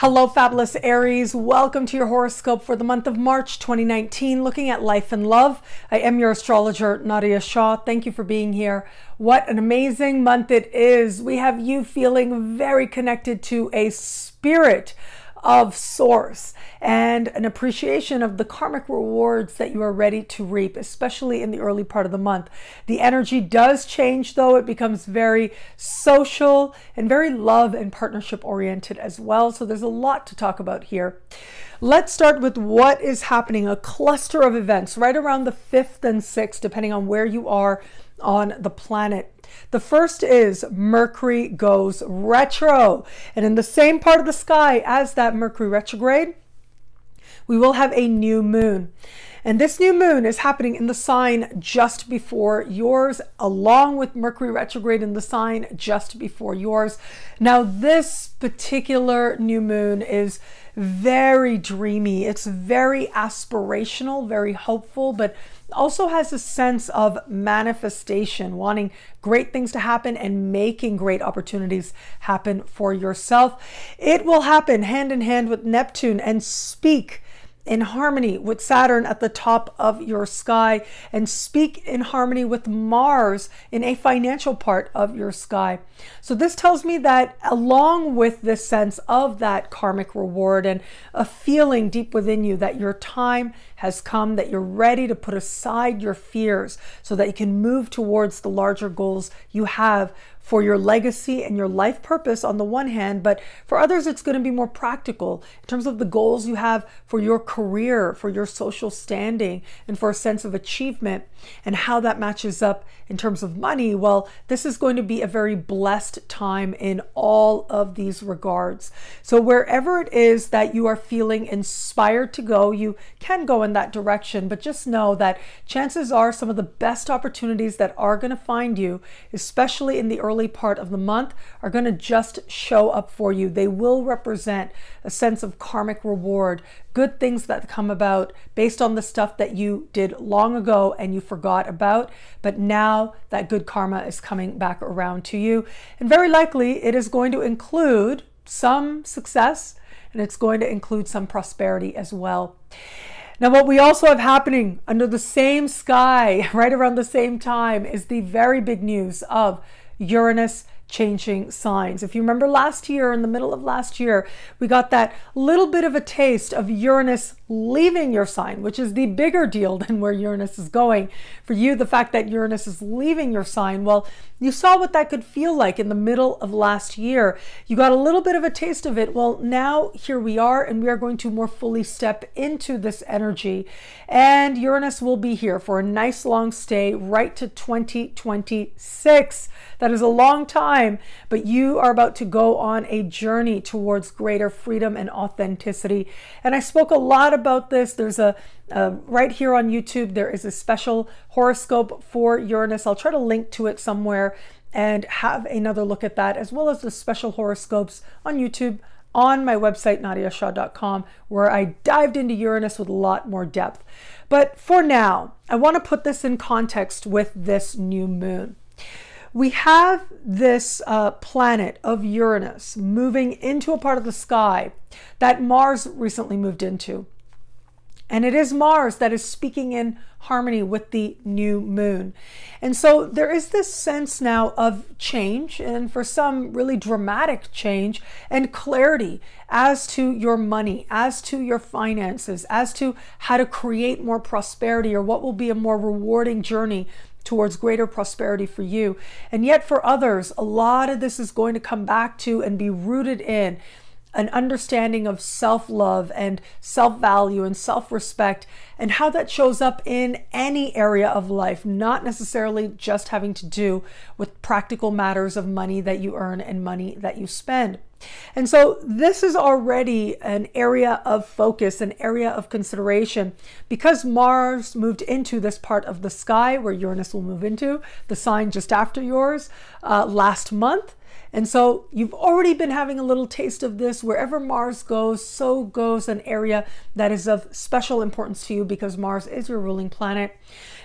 Hello, fabulous Aries. Welcome to your horoscope for the month of March 2019, looking at life and love. I am your astrologer, Nadiya Shah. Thank you for being here. What an amazing month it is. We have you feeling very connected to a spirit of source and an appreciation of the karmic rewards that you are ready to reap, especially in the early part of the month. The energy does change though. It becomes very social and very love and partnership oriented as well. So there's a lot to talk about here. Let's start with what is happening, a cluster of events right around the 5th and 6th, depending on where you are on the planet. The first is Mercury goes retro. And in the same part of the sky as that Mercury retrograde, we will have a new moon. And this new moon is happening in the sign just before yours, along with Mercury retrograde in the sign just before yours. Now, this particular new moon is very dreamy. It's very aspirational, very hopeful, but also has a sense of manifestation, wanting great things to happen and making great opportunities happen for yourself. It will happen hand in hand with Neptune and speak in harmony with Saturn at the top of your sky and speak in harmony with Mars in a financial part of your sky. So, this tells me that along with this sense of that karmic reward and a feeling deep within you that your time has come, that you're ready to put aside your fears so that you can move towards the larger goals you have for your legacy and your life purpose on the one hand, but for others, it's going to be more practical in terms of the goals you have for your career, for your social standing, and for a sense of achievement and how that matches up in terms of money. Well, this is going to be a very blessed time in all of these regards. So, wherever it is that you are feeling inspired to go, you can go in that direction, but just know that chances are some of the best opportunities that are going to find you, especially in the early early part of the month are going to just show up for you. They will represent a sense of karmic reward, good things that come about based on the stuff that you did long ago and you forgot about. But now that good karma is coming back around to you. And very likely it is going to include some success and it's going to include some prosperity as well. Now, what we also have happening under the same sky, right around the same time, is the very big news of Uranus changing signs. If you remember last year, in the middle of last year, we got that little bit of a taste of Uranus leaving your sign, which is the bigger deal than where Uranus is going. For you, the fact that Uranus is leaving your sign, well, you saw what that could feel like in the middle of last year. You got a little bit of a taste of it. Well, now here we are, and we are going to more fully step into this energy. And Uranus will be here for a nice long stay right to 2026. That is a long time, but you are about to go on a journey towards greater freedom and authenticity. And I spoke a lot about this. There's a right here on YouTube, there is a special horoscope for Uranus. I'll try to link to it somewhere and have another look at that, as well as the special horoscopes on YouTube on my website, nadiyashah.com, where I dived into Uranus with a lot more depth. But for now, I want to put this in context with this new moon we have this uh, planet of Uranus moving into a part of the sky that Mars recently moved into. And it is Mars that is speaking in harmony with the new moon. And so there is this sense now of change, and for some, really dramatic change and clarity as to your money, as to your finances, as to how to create more prosperity or what will be a more rewarding journey towards greater prosperity for you. And yet, for others, a lot of this is going to come back to and be rooted in an understanding of self love and self value and self respect, and how that shows up in any area of life, not necessarily just having to do with practical matters of money that you earn and money that you spend. And so this is already an area of focus, an area of consideration. Because Mars moved into this part of the sky where Uranus will move into, the sign just after yours, uh, last month. And so you've already been having a little taste of this. Wherever Mars goes, so goes an area that is of special importance to you because Mars is your ruling planet.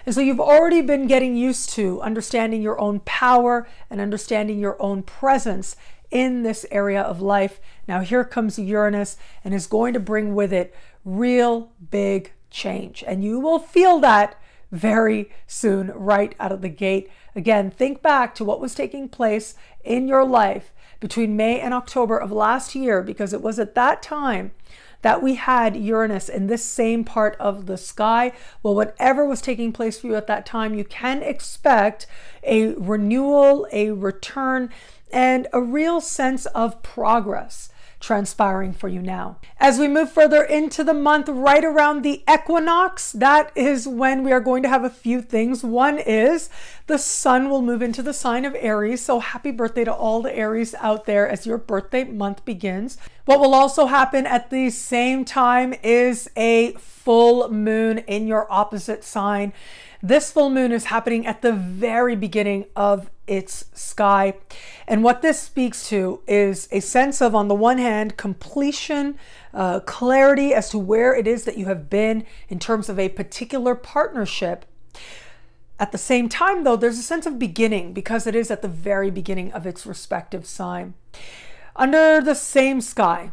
And so you've already been getting used to understanding your own power and understanding your own presence in this area of life. Now, here comes Uranus and is going to bring with it real big change. And you will feel that very soon, right out of the gate. Again, think back to what was taking place in your life between May and October of last year, because it was at that time that we had Uranus in this same part of the sky. Well, whatever was taking place for you at that time, you can expect a renewal, a return, and a real sense of progress transpiring for you now. As we move further into the month, right around the equinox, that is when we are going to have a few things. One is the sun will move into the sign of Aries. So happy birthday to all the Aries out there as your birthday month begins. What will also happen at the same time is a full moon in your opposite sign. This full moon is happening at the very beginning of its sky. And what this speaks to is a sense of, on the one hand, completion, uh, clarity as to where it is that you have been in terms of a particular partnership. At the same time, though, there's a sense of beginning because it is at the very beginning of its respective sign. Under the same sky,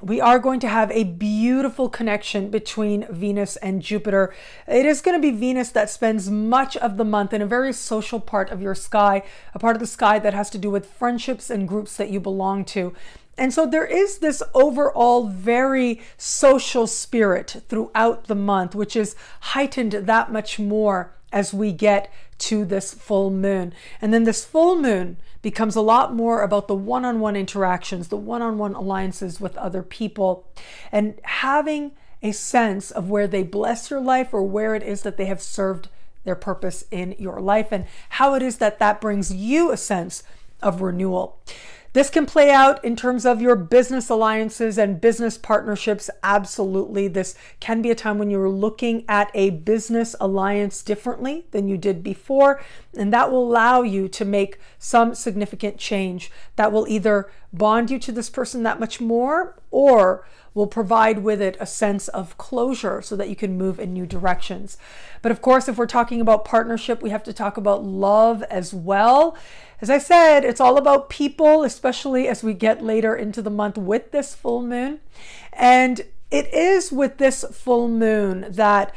we are going to have a beautiful connection between Venus and Jupiter. It is going to be Venus that spends much of the month in a very social part of your sky, a part of the sky that has to do with friendships and groups that you belong to. And so there is this overall very social spirit throughout the month, which is heightened that much more as we get to this full moon. And then this full moon becomes a lot more about the one on one interactions, the one on one alliances with other people, and having a sense of where they bless your life or where it is that they have served their purpose in your life, and how it is that that brings you a sense of renewal. This can play out in terms of your business alliances and business partnerships. Absolutely. This can be a time when you're looking at a business alliance differently than you did before. And that will allow you to make some significant change that will either bond you to this person that much more or will provide with it a sense of closure so that you can move in new directions. But of course, if we're talking about partnership, we have to talk about love as well. As I said, it's all about people, especially as we get later into the month with this full moon. And it is with this full moon that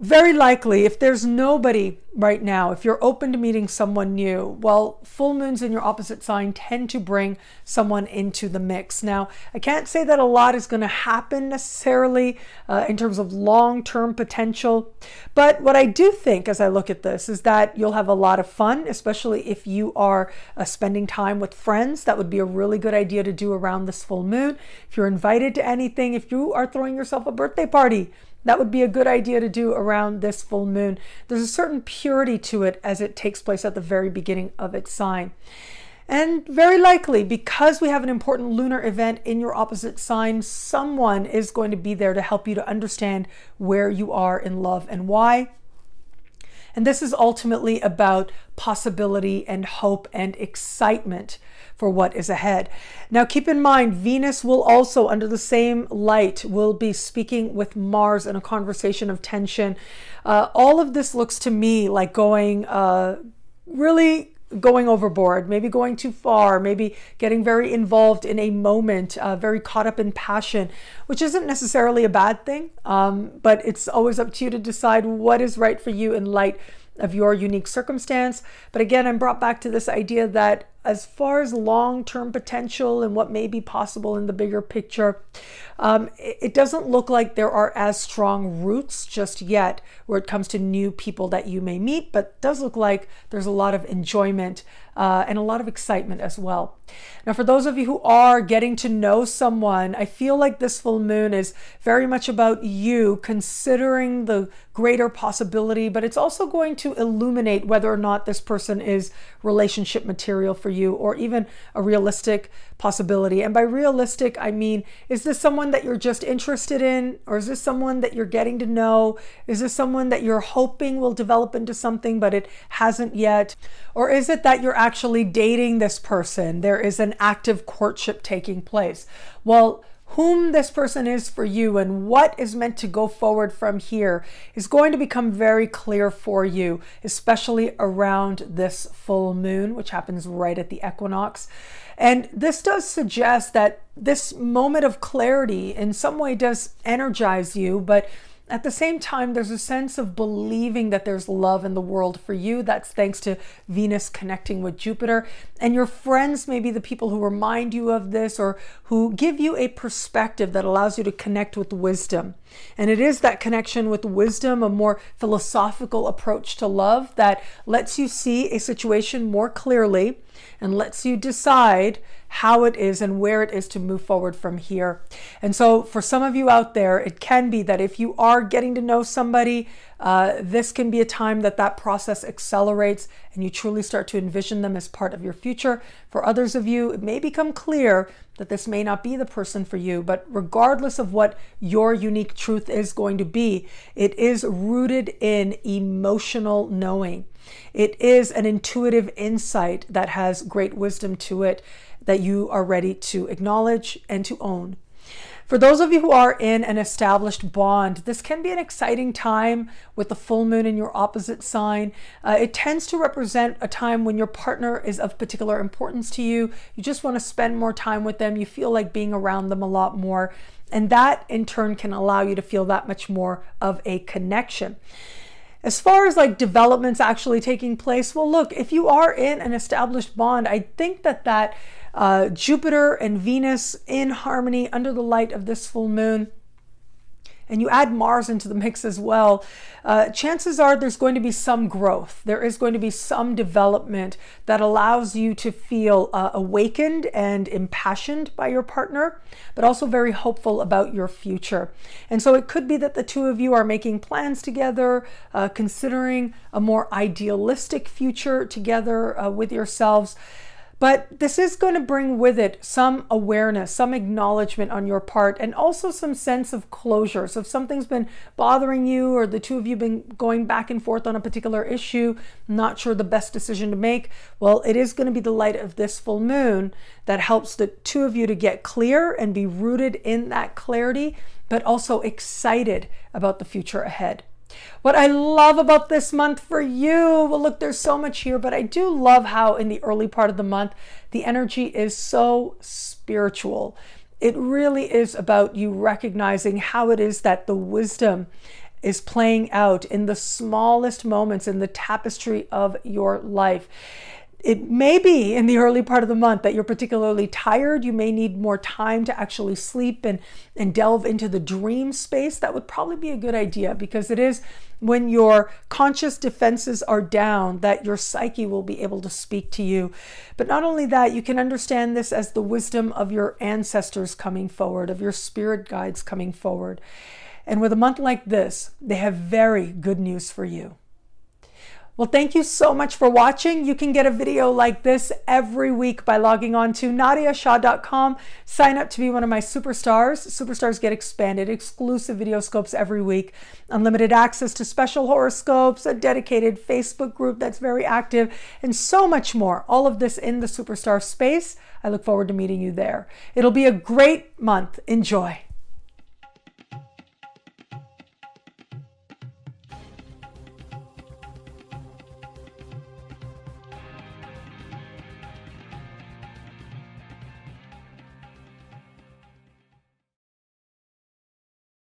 very likely, if there's nobody right now, if you're open to meeting someone new, well, full moons in your opposite sign tend to bring someone into the mix. Now, I can't say that a lot is going to happen necessarily uh, in terms of long term potential, but what I do think as I look at this is that you'll have a lot of fun, especially if you are uh, spending time with friends. That would be a really good idea to do around this full moon. If you're invited to anything, if you are throwing yourself a birthday party, that would be a good idea to do around this full moon. There's a certain purity to it as it takes place at the very beginning of its sign. And very likely, because we have an important lunar event in your opposite sign, someone is going to be there to help you to understand where you are in love and why. And this is ultimately about possibility and hope and excitement for what is ahead. Now, keep in mind, Venus will also, under the same light, will be speaking with Mars in a conversation of tension. Uh, all of this looks to me like going uh, really going overboard, maybe going too far, maybe getting very involved in a moment, uh, very caught up in passion, which isn't necessarily a bad thing, um, but it's always up to you to decide what is right for you in light of your unique circumstance. But again, I'm brought back to this idea that as far as long term potential and what may be possible in the bigger picture, um, it doesn't look like there are as strong roots just yet where it comes to new people that you may meet, but does look like there's a lot of enjoyment uh, and a lot of excitement as well. Now, for those of you who are getting to know someone, I feel like this full moon is very much about you considering the greater possibility, but it's also going to illuminate whether or not this person is relationship material for you or even a realistic possibility. And by realistic, I mean, is this someone that you're just interested in? Or is this someone that you're getting to know? Is this someone that you're hoping will develop into something, but it hasn't yet? Or is it that you're actually dating this person? There is an active courtship taking place. Well, whom this person is for you and what is meant to go forward from here is going to become very clear for you, especially around this full moon, which happens right at the equinox. And this does suggest that this moment of clarity in some way does energize you, but at the same time, there's a sense of believing that there's love in the world for you. That's thanks to Venus connecting with Jupiter. And your friends may be the people who remind you of this or who give you a perspective that allows you to connect with wisdom. And it is that connection with wisdom, a more philosophical approach to love that lets you see a situation more clearly and lets you decide how it is and where it is to move forward from here. And so, for some of you out there, it can be that if you are getting to know somebody, uh, this can be a time that that process accelerates and you truly start to envision them as part of your future. For others of you, it may become clear that this may not be the person for you, but regardless of what your unique truth is going to be, it is rooted in emotional knowing. It is an intuitive insight that has great wisdom to it that you are ready to acknowledge and to own. For those of you who are in an established bond, this can be an exciting time with the full moon in your opposite sign. Uh, it tends to represent a time when your partner is of particular importance to you. You just want to spend more time with them. You feel like being around them a lot more. And that in turn can allow you to feel that much more of a connection. As far as like developments actually taking place, well, look, if you are in an established bond, I think that that uh, Jupiter and Venus in harmony under the light of this full moon, and you add Mars into the mix as well, uh, chances are there's going to be some growth. There is going to be some development that allows you to feel uh, awakened and impassioned by your partner, but also very hopeful about your future. And so it could be that the two of you are making plans together, uh, considering a more idealistic future together uh, with yourselves. But this is going to bring with it some awareness, some acknowledgement on your part, and also some sense of closure. So if something's been bothering you, or the two of you been going back and forth on a particular issue, not sure the best decision to make, well, it is going to be the light of this full moon that helps the two of you to get clear and be rooted in that clarity, but also excited about the future ahead. What I love about this month for you, well, look, there's so much here, but I do love how in the early part of the month, the energy is so spiritual. It really is about you recognizing how it is that the wisdom is playing out in the smallest moments in the tapestry of your life it may be in the early part of the month that you're particularly tired. You may need more time to actually sleep and, and delve into the dream space. That would probably be a good idea because it is when your conscious defenses are down that your psyche will be able to speak to you. But not only that, you can understand this as the wisdom of your ancestors coming forward, of your spirit guides coming forward. And with a month like this, they have very good news for you. Well, thank you so much for watching. You can get a video like this every week by logging on to nadiyashah.com. Sign up to be one of my superstars. Superstars get expanded, exclusive video scopes every week, unlimited access to special horoscopes, a dedicated Facebook group that's very active, and so much more. All of this in the superstar space. I look forward to meeting you there. It'll be a great month. Enjoy.